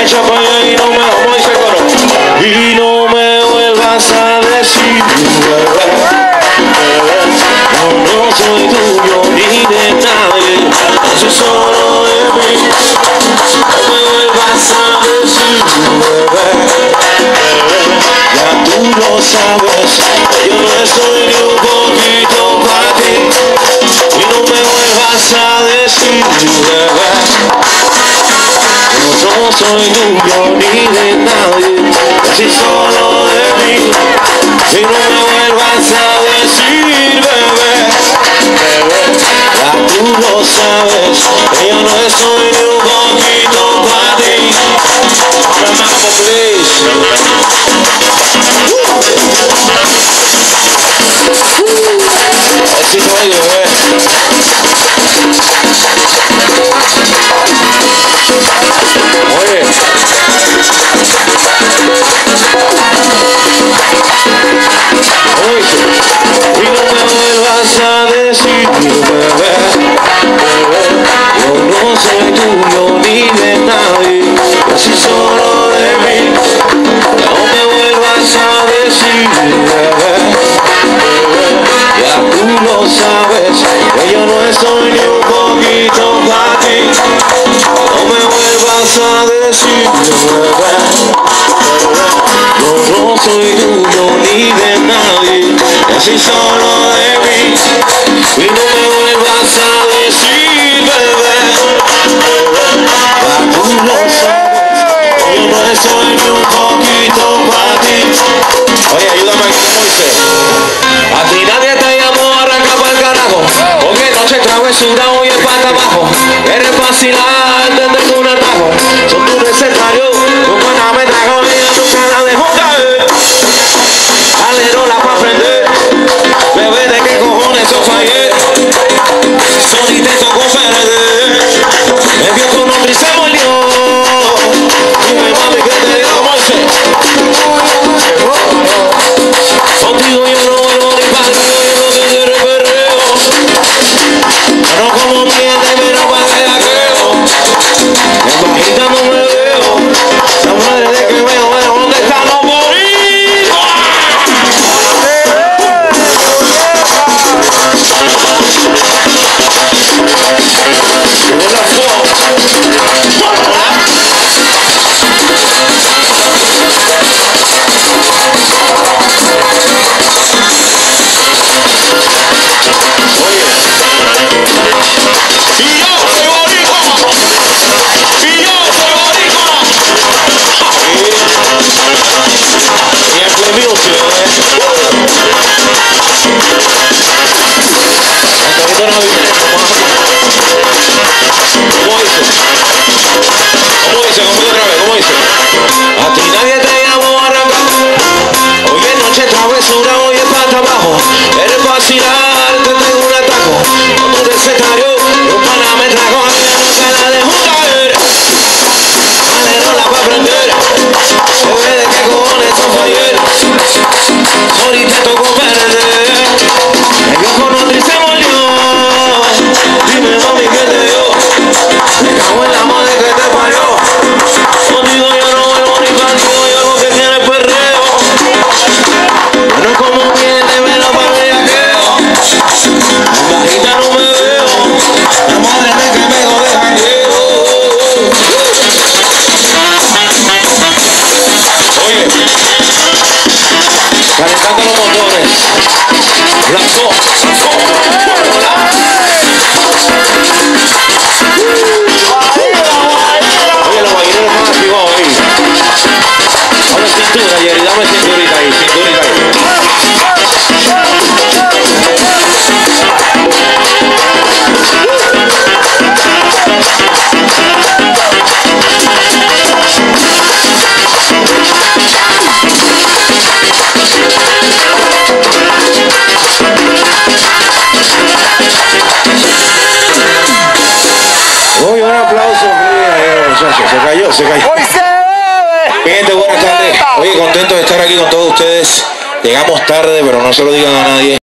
Hecho por soy niño ni de nadie, así solo de mí. Y no me vuelvas a decir, bebé, bebé. soy un poquito para ti No me vuelvas a decir bebé, Yo no soy tuyo ni de nadie. Y así solo de mí. Y no me vuelvas a decir bebé noche travesura, hoy es pata abajo. Eres fácil antes de un atajo. Son tus recetarios. so don't cayó, se cayó. Hoy se bebe. Gente, buenas tardes. Oye, contento de estar aquí con todos ustedes. Llegamos tarde, pero no se lo digan a nadie.